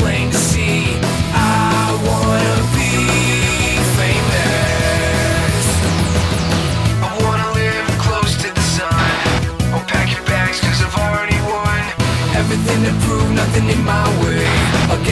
plain to see. I wanna be famous. I wanna live close to the sun. I'll pack your bags cause I've already won. Everything to prove, nothing in my way. I'll.